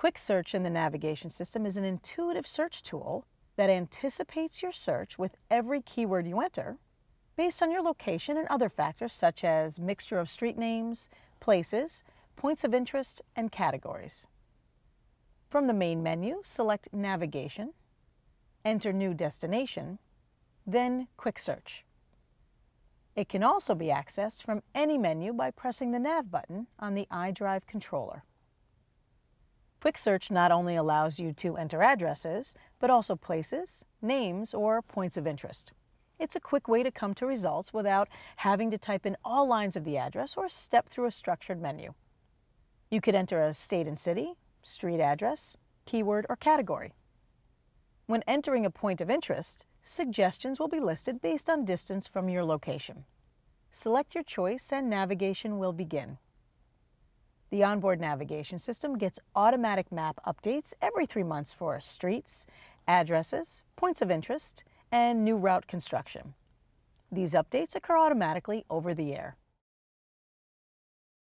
Quick Search in the navigation system is an intuitive search tool that anticipates your search with every keyword you enter based on your location and other factors such as mixture of street names, places, points of interest, and categories. From the main menu, select Navigation, enter New Destination, then Quick Search. It can also be accessed from any menu by pressing the Nav button on the iDrive controller. Quick Search not only allows you to enter addresses, but also places, names, or points of interest. It's a quick way to come to results without having to type in all lines of the address or step through a structured menu. You could enter a state and city, street address, keyword, or category. When entering a point of interest, suggestions will be listed based on distance from your location. Select your choice and navigation will begin. The onboard navigation system gets automatic map updates every three months for streets, addresses, points of interest, and new route construction. These updates occur automatically over the air.